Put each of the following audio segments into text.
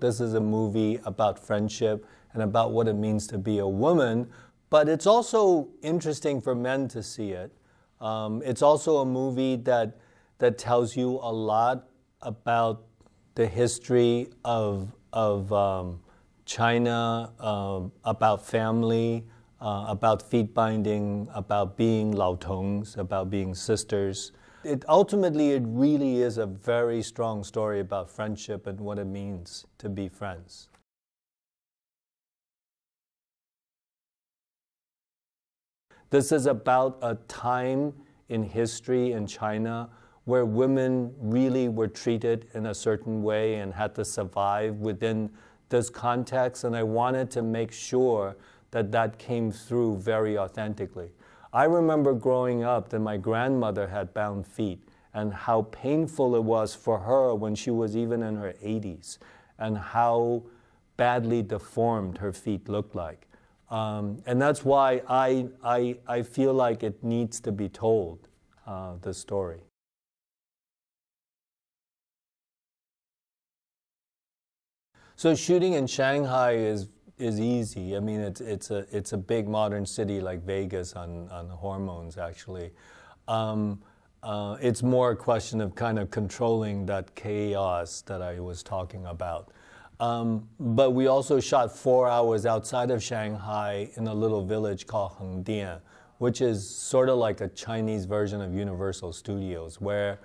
This is a movie about friendship and about what it means to be a woman, but it's also interesting for men to see it. Um, it's also a movie that, that tells you a lot about the history of, of um, China, um, about family, uh, about feet binding, about being Laotongs, about being sisters. It ultimately, it really is a very strong story about friendship and what it means to be friends. This is about a time in history in China where women really were treated in a certain way and had to survive within this context. And I wanted to make sure that that came through very authentically. I remember growing up that my grandmother had bound feet and how painful it was for her when she was even in her 80s and how badly deformed her feet looked like. Um, and that's why I, I, I feel like it needs to be told, uh, the story. So shooting in Shanghai is is easy. I mean, it's it's a it's a big modern city like Vegas on on hormones actually. Um, uh, it's more a question of kind of controlling that chaos that I was talking about. Um, but we also shot four hours outside of Shanghai in a little village called Hengdian, which is sort of like a Chinese version of Universal Studios, where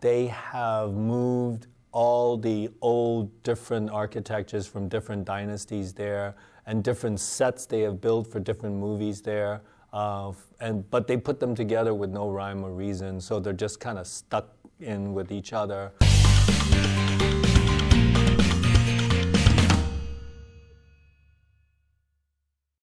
they have moved all the old different architectures from different dynasties there and different sets they have built for different movies there. Uh, and, but they put them together with no rhyme or reason, so they're just kind of stuck in with each other.